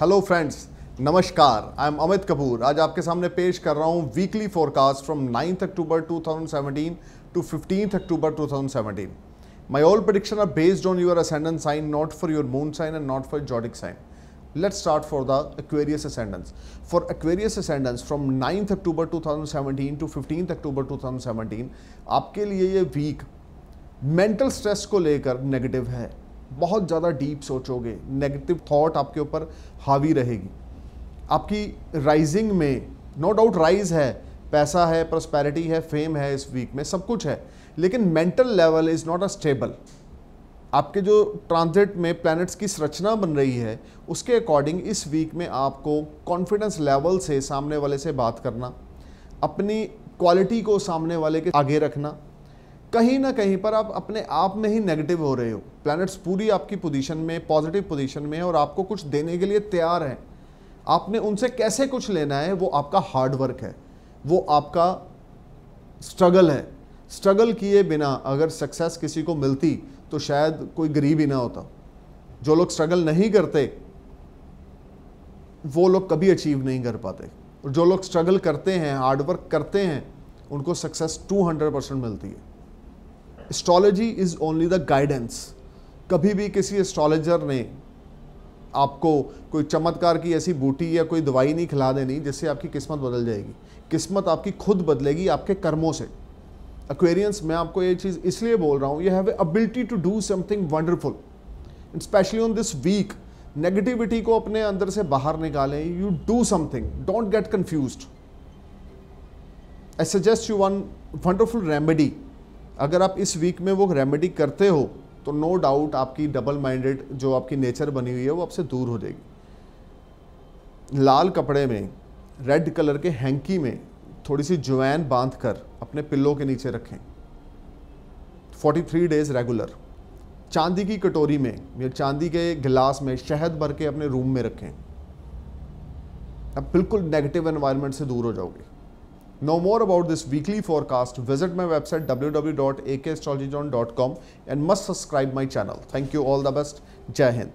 Hello friends नमस्कार I am Amit Kapoor आज आपके सामने पेश कर रहा हूँ weekly forecast from ninth October 2017 to 15th October 2017 my all prediction are based on your ascendance sign not for your moon sign and not for zodiac sign let's start for the Aquarius ascendance for Aquarius ascendance from ninth October 2017 to 15th October 2017 आपके लिए ये week mental stress को लेकर negative है. बहुत ज़्यादा deep सोचोगे negative thought आपके ऊपर हावी रहेगी। आपकी राइजिंग में नो डाउट राइज है, पैसा है प्रोस्पेरिटी है फेम है इस वीक में, सब कुछ है, लेकिन mental level is not a stable आपके जो ट्रांजिट में प्लैनेट्स की संरचना बन रही है, उसके अकॉर्डिंग इस वीक में आपको कॉन्फिडेंस लेवल से सामने वाले से बात करना, अपनी क्वालिटी को सामने वाले के आगे रखना कहीं ना कहीं पर आप अपने आप में ही नेगेटिव हो रहे हो। प्लैनेट्स पूरी आपकी पोजीशन में पॉजिटिव पोजीशन में है और आपको कुछ देने के लिए तैयार हैं। आपने उनसे कैसे कुछ लेना है, वो आपका हार्ड वर्क है। वो आपका स्ट्रगल है। स्ट्रगल किए बिना अगर सक्सेस किसी को मिलती तो शायद कोई गरीब ही ना होता। जो लोग स्ट्रगल नहीं करते, वो लोग कभी अचीव नहीं कर पाते। और जो लोग स्ट्रगल करते हैं हार्डवर्क करते हैं, उनको सक्सेस 200 परसेंट मिलती है। Astrology is only the guidance कभी भी किसी एस्ट्रोलॉजर ने आपको कोई चमत्कार की ऐसी बूटी या कोई दवाई नहीं खिला देनी जिससे आपकी किस्मत बदल जाएगी। किस्मत आपकी खुद बदलेगी आपके कर्मों से। अक्वेरियंस मैं आपको ये चीज़ इसलिए बोल रहा हूँ you have ability to do something wonderful specially on this week negativity को अपने अंदर से बाहर निकालें you do something don't get confuse I suggest you one wonderful remedy अगर आप इस वीक में वो रेमेडी करते हो तो नो डाउट आपकी डबल माइंडेड जो आपकी नेचर बनी हुई है, वो आपसे दूर हो जाएगी। लाल कपड़े में रेड कलर के हैंकी में थोड़ी सी जवैन बाँध कर अपने पिल्लों के नीचे रखें। 43 डेज़ रेगुलर चांदी की कटोरी में या चांदी के गिलास में शहद भर के अपने रूम में रखें। अब बिल्कुल नेगेटिव एनवायरनमेंट से दूर हो जाओगे। Know more about this weekly forecast, visit my website www.akastrologyjohn.com and must subscribe my channel. Thank you. All the best. Jai Hind.